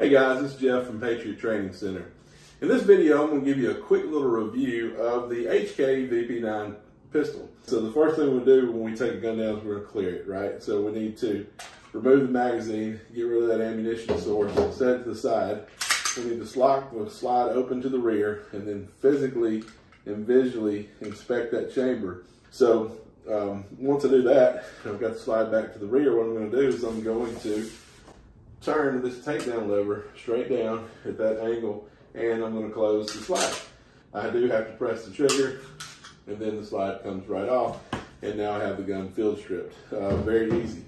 Hey guys, is Jeff from Patriot Training Center. In this video, I'm going to give you a quick little review of the HK VP9 pistol. So the first thing we do when we take a gun down is we're going to clear it, right? So we need to remove the magazine, get rid of that ammunition source, set it to the side. We need to slide slide open to the rear and then physically and visually inspect that chamber. So um, once I do that, I've got the slide back to the rear. What I'm going to do is I'm going to turn this takedown lever straight down at that angle and I'm going to close the slide. I do have to press the trigger and then the slide comes right off and now I have the gun field stripped. Uh, very easy.